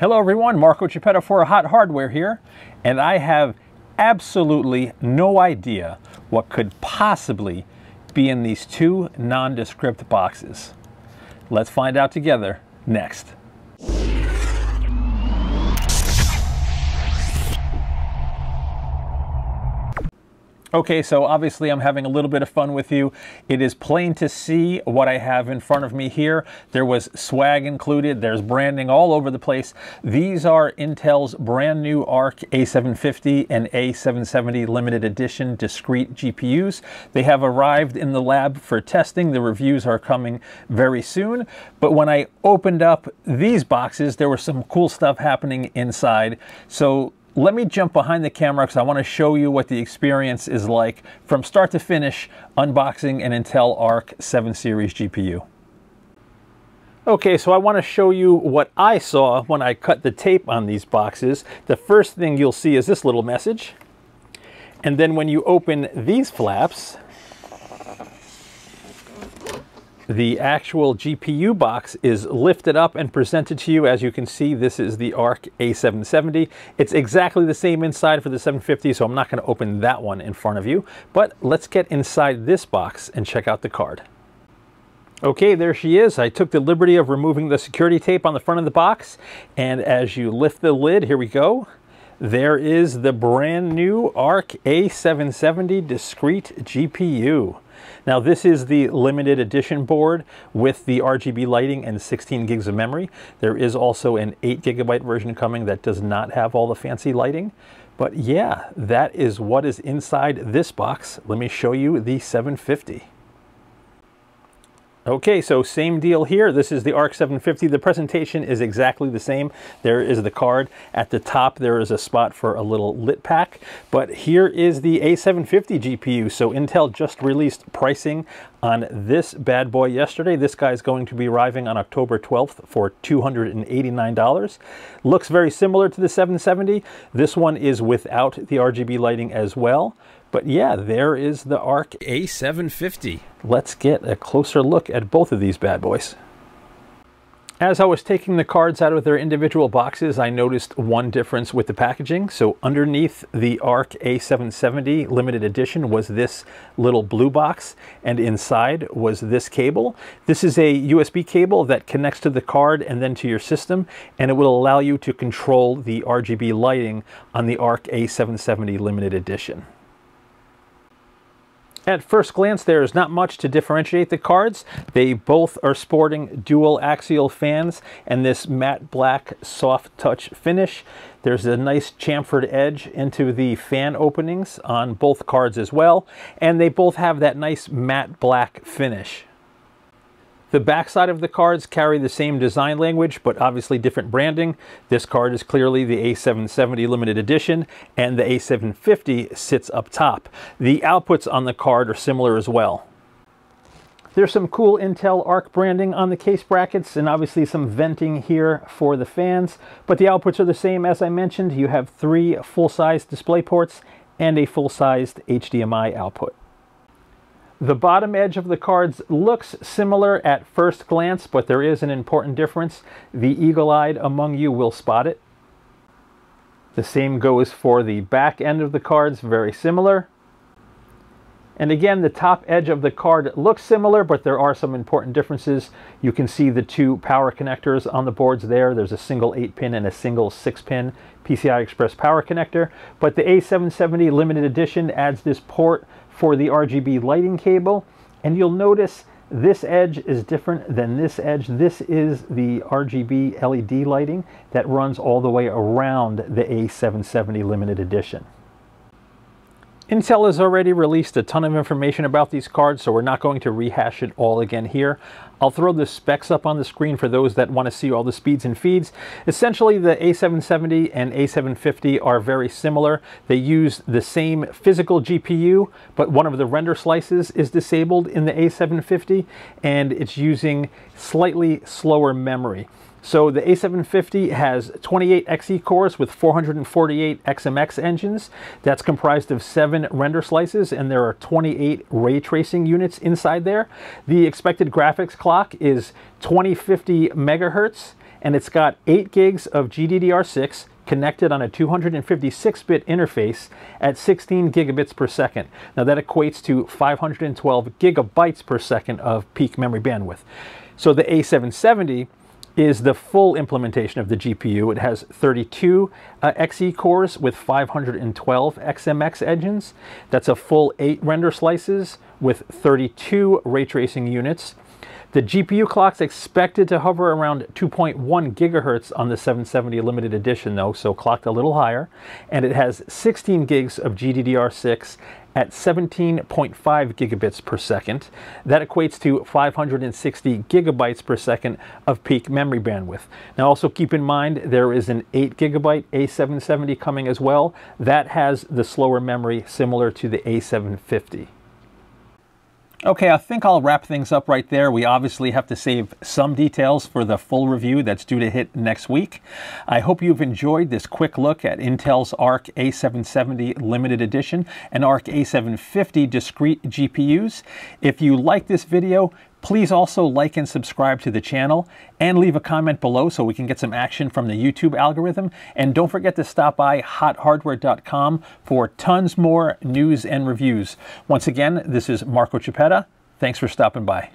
Hello everyone, Marco Chiappetta for Hot Hardware here, and I have absolutely no idea what could possibly be in these two nondescript boxes. Let's find out together next. Okay, so obviously I'm having a little bit of fun with you. It is plain to see what I have in front of me here. There was swag included. There's branding all over the place. These are Intel's brand new ARC A750 and A770 limited edition discrete GPUs. They have arrived in the lab for testing. The reviews are coming very soon. But when I opened up these boxes, there was some cool stuff happening inside. So let me jump behind the camera because I want to show you what the experience is like from start to finish unboxing an Intel Arc 7 Series GPU. Okay, so I want to show you what I saw when I cut the tape on these boxes. The first thing you'll see is this little message. And then when you open these flaps, the actual GPU box is lifted up and presented to you. As you can see, this is the ARC A770. It's exactly the same inside for the 750, so I'm not going to open that one in front of you. But let's get inside this box and check out the card. Okay, there she is. I took the liberty of removing the security tape on the front of the box. And as you lift the lid, here we go. There is the brand new ARC A770 discrete GPU. Now this is the limited edition board with the RGB lighting and 16 gigs of memory. There is also an 8 gigabyte version coming that does not have all the fancy lighting. But yeah, that is what is inside this box. Let me show you the 750. Okay, so same deal here. This is the ARC 750. The presentation is exactly the same. There is the card. At the top, there is a spot for a little lit pack. But here is the A750 GPU. So Intel just released pricing on this bad boy yesterday. This guy is going to be arriving on October 12th for $289. Looks very similar to the 770. This one is without the RGB lighting as well. But yeah, there is the ARC A750. Let's get a closer look at both of these bad boys. As I was taking the cards out of their individual boxes, I noticed one difference with the packaging. So underneath the ARC A770 limited edition was this little blue box, and inside was this cable. This is a USB cable that connects to the card and then to your system, and it will allow you to control the RGB lighting on the ARC A770 limited edition. At first glance, there is not much to differentiate the cards. They both are sporting dual axial fans and this matte black soft touch finish. There's a nice chamfered edge into the fan openings on both cards as well. And they both have that nice matte black finish. The backside of the cards carry the same design language, but obviously different branding. This card is clearly the A770 limited edition, and the A750 sits up top. The outputs on the card are similar as well. There's some cool Intel Arc branding on the case brackets and obviously some venting here for the fans, but the outputs are the same as I mentioned. You have three full-size display ports and a full-sized HDMI output. The bottom edge of the cards looks similar at first glance, but there is an important difference. The eagle-eyed among you will spot it. The same goes for the back end of the cards, very similar. And again, the top edge of the card looks similar, but there are some important differences. You can see the two power connectors on the boards there. There's a single 8-pin and a single 6-pin PCI Express power connector. But the A770 limited edition adds this port for the RGB lighting cable. And you'll notice this edge is different than this edge. This is the RGB LED lighting that runs all the way around the A770 limited edition. Intel has already released a ton of information about these cards, so we're not going to rehash it all again here. I'll throw the specs up on the screen for those that want to see all the speeds and feeds. Essentially, the A770 and A750 are very similar. They use the same physical GPU, but one of the render slices is disabled in the A750, and it's using slightly slower memory. So the A750 has 28 Xe cores with 448 XMX engines. That's comprised of seven render slices and there are 28 ray tracing units inside there. The expected graphics clock is 2050 megahertz and it's got 8 gigs of GDDR6 connected on a 256-bit interface at 16 gigabits per second. Now that equates to 512 gigabytes per second of peak memory bandwidth. So the A770 is the full implementation of the GPU. It has 32 uh, Xe cores with 512 XMX engines. That's a full 8 render slices with 32 ray tracing units. The GPU clock's expected to hover around 2.1 gigahertz on the 770 limited edition though, so clocked a little higher. And it has 16 gigs of GDDR6 at 17.5 gigabits per second. That equates to 560 gigabytes per second of peak memory bandwidth. Now also keep in mind there is an 8 gigabyte A770 coming as well. That has the slower memory similar to the A750. Okay, I think I'll wrap things up right there. We obviously have to save some details for the full review that's due to hit next week. I hope you've enjoyed this quick look at Intel's Arc A770 Limited Edition and Arc A750 discrete GPUs. If you like this video, Please also like and subscribe to the channel and leave a comment below so we can get some action from the YouTube algorithm. And don't forget to stop by hothardware.com for tons more news and reviews. Once again, this is Marco Chiappetta. Thanks for stopping by.